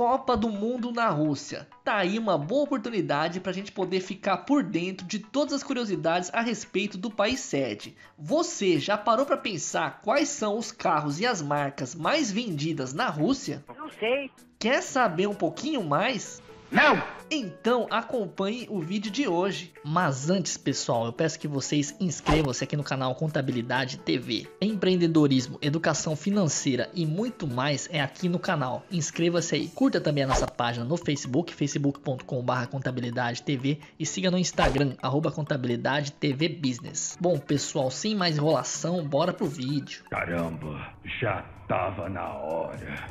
Copa do Mundo na Rússia. Tá aí uma boa oportunidade para a gente poder ficar por dentro de todas as curiosidades a respeito do país sede. Você já parou para pensar quais são os carros e as marcas mais vendidas na Rússia? Não sei. Quer saber um pouquinho mais? Não! Então acompanhe o vídeo de hoje. Mas antes, pessoal, eu peço que vocês inscrevam-se aqui no canal Contabilidade TV. Empreendedorismo, educação financeira e muito mais é aqui no canal. Inscreva-se aí. Curta também a nossa página no Facebook, facebook.com.br contabilidade TV e siga no Instagram, arroba contabilidade TV Business. Bom, pessoal, sem mais enrolação, bora pro vídeo. Caramba, já tava na hora.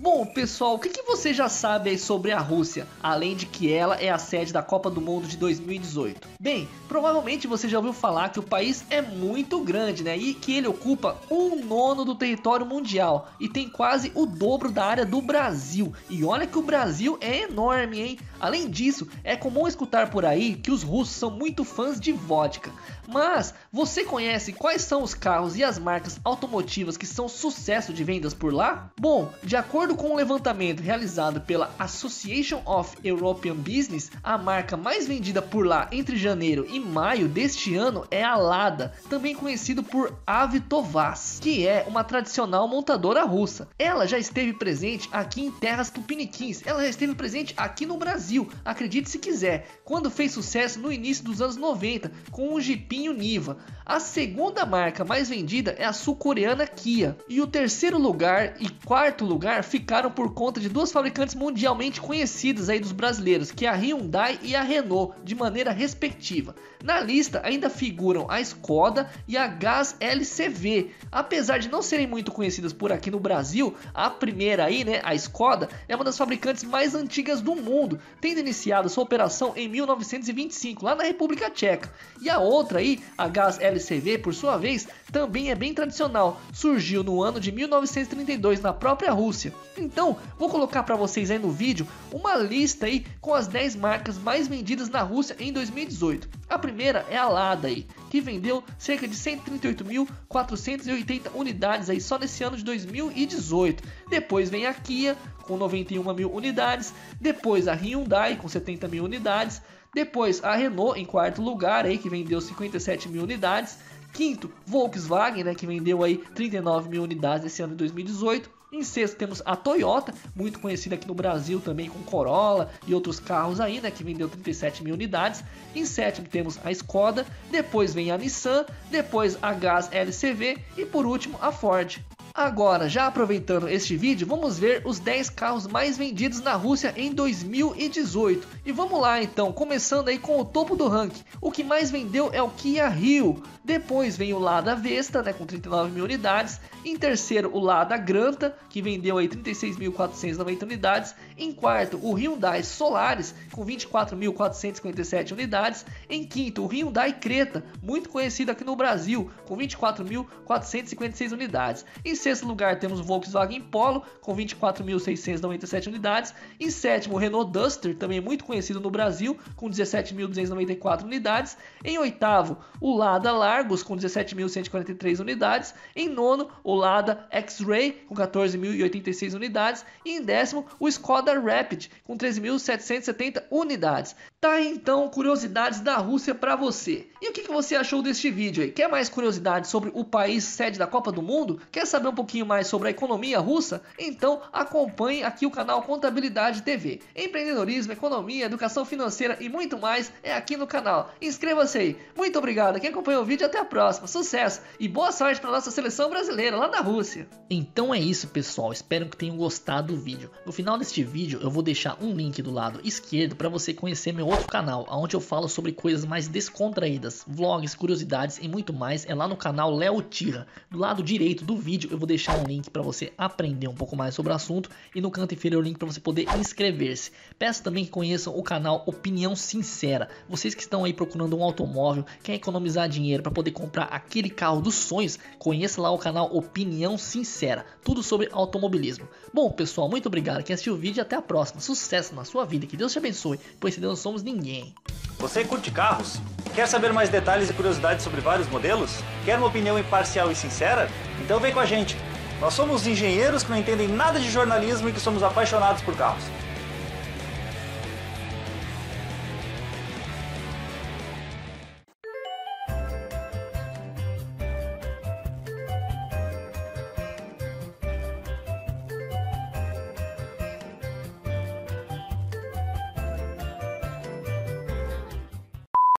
Bom, pessoal, o que, que você já sabe aí sobre a Rússia, além de que ela é a sede da Copa do Mundo de 2018? Bem, provavelmente você já ouviu falar que o país é muito grande, né? E que ele ocupa um nono do território mundial e tem quase o dobro da área do Brasil. E olha que o Brasil é enorme, hein? Além disso, é comum escutar por aí que os russos são muito fãs de vodka. Mas você conhece quais são os carros e as marcas automotivas que são sucesso de vendas por lá? Bom, de acordo com um levantamento realizado pela Association of European Business, a marca mais vendida por lá entre janeiro e maio deste ano é a Lada, também conhecido por Avitovaz, que é uma tradicional montadora russa. Ela já esteve presente aqui em terras tupiniquins, ela já esteve presente aqui no Brasil, acredite se quiser, quando fez sucesso no início dos anos 90 com o Jeep Jeepinho Niva. A segunda marca mais vendida é a sul-coreana Kia. E o terceiro lugar e quarto lugar ficaram por conta de duas fabricantes mundialmente conhecidas aí dos brasileiros, que é a Hyundai e a Renault, de maneira respectiva. Na lista ainda figuram a Skoda e a Gaz LCV. Apesar de não serem muito conhecidas por aqui no Brasil, a primeira aí, né, a Skoda, é uma das fabricantes mais antigas do mundo, tendo iniciado sua operação em 1925, lá na República Tcheca. E a outra aí, a Gaz LCV, por sua vez, também é bem tradicional. Surgiu no ano de 1932 na própria Rússia. Então, vou colocar para vocês aí no vídeo uma lista aí com as 10 marcas mais vendidas na Rússia em 2018. A primeira é a Lada aí, que vendeu cerca de 138.480 unidades aí só nesse ano de 2018. Depois vem a Kia com 91 mil unidades, depois a Hyundai com 70 mil unidades, depois a Renault em quarto lugar, aí, que vendeu 57 mil unidades. Quinto, Volkswagen, né, que vendeu aí 39 mil unidades esse ano de 2018. Em sexto temos a Toyota, muito conhecida aqui no Brasil também com Corolla e outros carros aí, né, que vendeu 37 mil unidades. Em sétimo temos a Skoda, depois vem a Nissan, depois a Gaz LCV e por último a Ford. Agora, já aproveitando este vídeo, vamos ver os 10 carros mais vendidos na Rússia em 2018. E vamos lá então, começando aí com o topo do ranking. O que mais vendeu é o Kia Rio. Depois vem o Lada Vesta, né, com 39 mil unidades. Em terceiro, o Lada Granta, que vendeu aí 36.490 unidades. Em quarto, o Hyundai Solaris, com 24.457 unidades. Em quinto, o Hyundai Creta, muito conhecido aqui no Brasil, com 24.456 unidades. Em sexto lugar temos o Volkswagen Polo com 24.697 unidades. Em sétimo, o Renault Duster, também muito conhecido no Brasil, com 17.294 unidades. Em oitavo, o Lada Largos com 17.143 unidades. Em nono, o Lada X-Ray com 14.086 unidades. E em décimo, o Skoda Rapid com 13.770 unidades. Tá aí, então curiosidades da Rússia para você. E o que, que você achou deste vídeo aí? Quer mais curiosidades sobre o país sede da Copa do Mundo? Quer saber um pouquinho mais sobre a economia russa? Então acompanhe aqui o canal Contabilidade TV. Empreendedorismo, economia, educação financeira e muito mais é aqui no canal. Inscreva-se aí. Muito obrigado quem acompanhou o vídeo até a próxima. Sucesso e boa sorte para nossa seleção brasileira lá na Rússia. Então é isso, pessoal. Espero que tenham gostado do vídeo. No final deste vídeo eu vou deixar um link do lado esquerdo para você conhecer meu outro canal, onde eu falo sobre coisas mais descontraídas, vlogs, curiosidades e muito mais. É lá no canal Léo Tira. Do lado direito do vídeo eu vou deixar um link para você aprender um pouco mais sobre o assunto e no canto inferior o link para você poder inscrever-se. Peço também que conheçam o canal Opinião Sincera. Vocês que estão aí procurando um automóvel, quer economizar dinheiro para poder comprar aquele carro dos sonhos, conheça lá o canal Opinião Sincera. Tudo sobre automobilismo. Bom, pessoal, muito obrigado quem assistiu o vídeo e até a próxima. Sucesso na sua vida, que Deus te abençoe, pois se Deus não somos ninguém. Você curte carros? Quer saber mais detalhes e curiosidades sobre vários modelos? Quer uma opinião imparcial e sincera? Então vem com a gente! Nós somos engenheiros que não entendem nada de jornalismo e que somos apaixonados por carros.